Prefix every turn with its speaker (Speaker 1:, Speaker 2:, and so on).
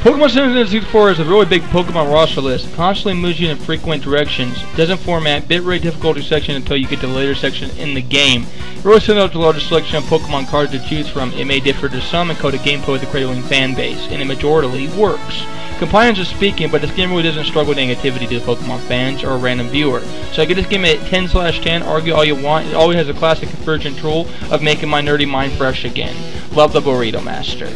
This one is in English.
Speaker 1: Pokemon Center 64 is a really big Pokemon roster list, constantly moves you in frequent directions, doesn't format bitrate difficulty section until you get to the later section in the game. It really sends out the largest selection of Pokemon cards to choose from. It may differ to some and code a gameplay with a cradling fan base, and it majorly works. Compliance is speaking, but this game really doesn't struggle with negativity to the Pokemon fans or a random viewer. So I give this game a 10 slash 10, argue all you want, it always has a classic conversion tool of making my nerdy mind fresh again. Love the Burrito Master.